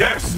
Yes!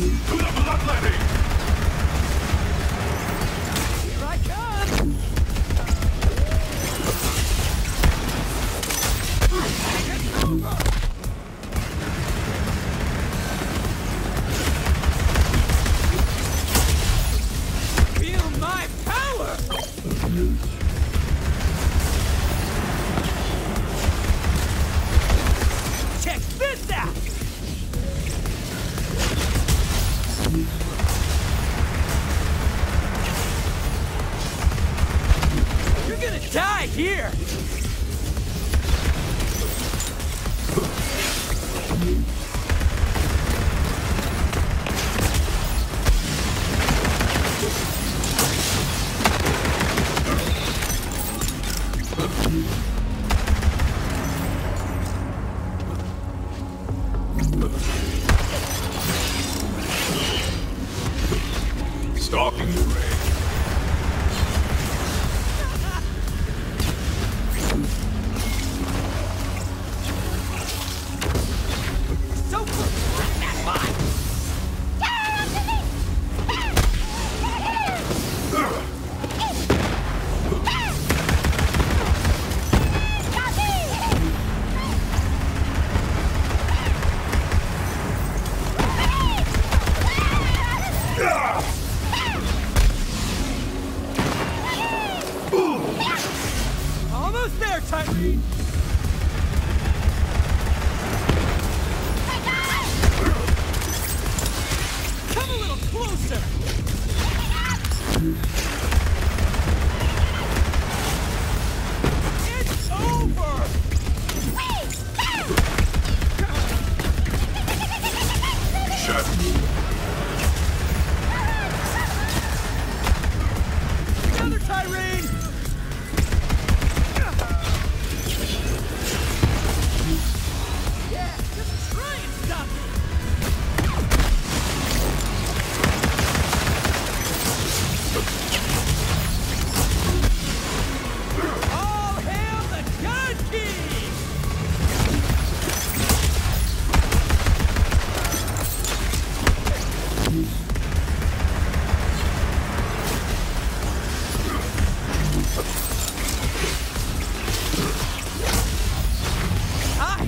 Stalking Almost there, Tyreen! Come a little closer!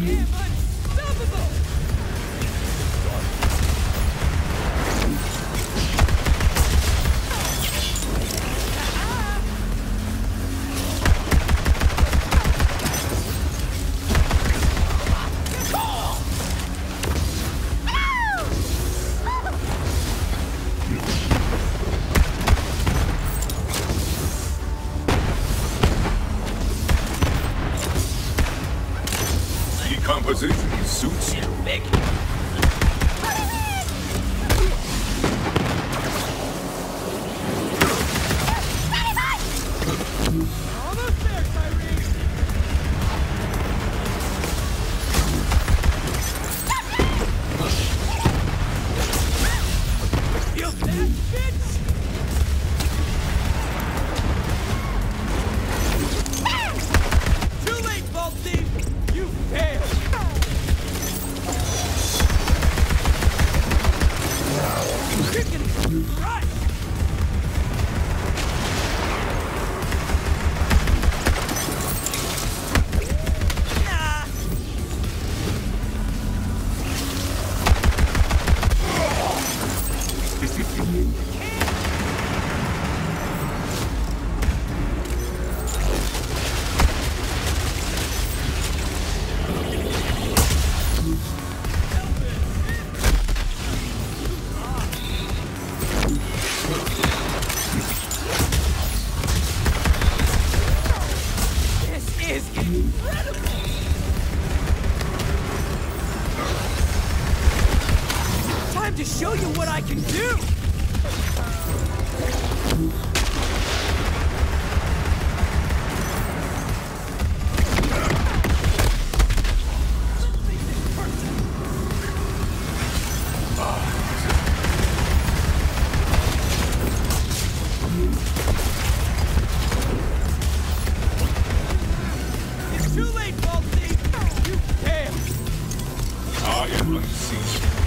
Yeah, buddy. Decomposition suits you. Almost there, Tyreen! To show you what I can do! It's too late, Thief! You failed! Ah, I am unseen.